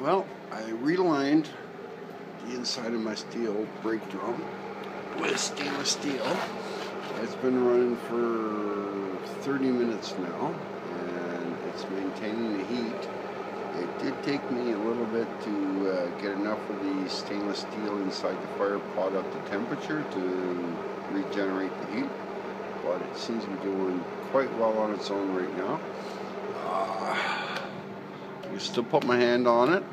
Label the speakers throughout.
Speaker 1: Well, I relined the inside of my steel brake drum with stainless steel. It's been running for 30 minutes now and it's maintaining the heat. It did take me a little bit to uh, get enough of the stainless steel inside the fire pot up to temperature to regenerate the heat, but it seems to be doing quite well on its own right now. Uh, I still put my hand on it,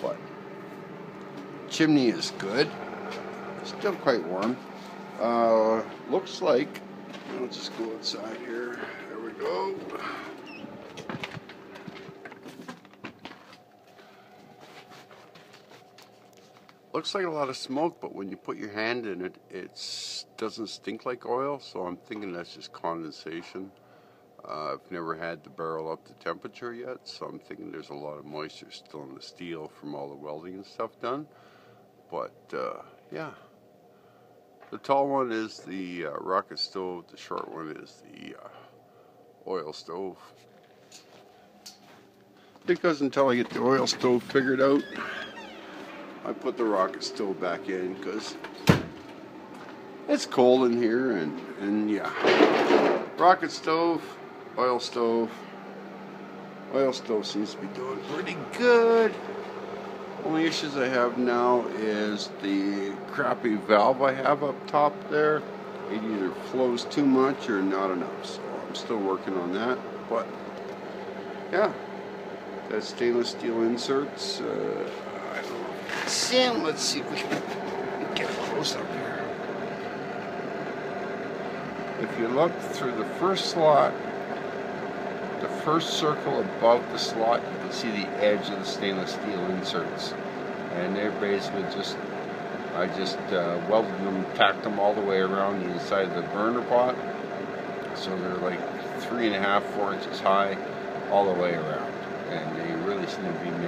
Speaker 1: but chimney is good. Still quite warm. Uh, looks like, I'll just go outside here. There we go. Looks like a lot of smoke, but when you put your hand in it, it doesn't stink like oil, so I'm thinking that's just condensation. Uh, I've never had the barrel up to temperature yet, so I'm thinking there's a lot of moisture still in the steel from all the welding and stuff done. But, uh, yeah. The tall one is the uh, rocket stove, the short one is the uh, oil stove. Because until I get the oil stove figured out, I put the rocket stove back in because it's cold in here and, and yeah. Rocket stove, oil stove. Oil stove seems to be doing pretty good. Only issues I have now is the crappy valve I have up top there. It either flows too much or not enough. So I'm still working on that. But yeah, that stainless steel inserts. Uh. Sam, let's see if we can get close up here. If you look through the first slot, the first circle above the slot, you can see the edge of the stainless steel inserts. And they're basically just, I just uh, welded them, tacked them all the way around the inside of the burner pot. So they're like three and a half, four inches high all the way around. And they really seem to be.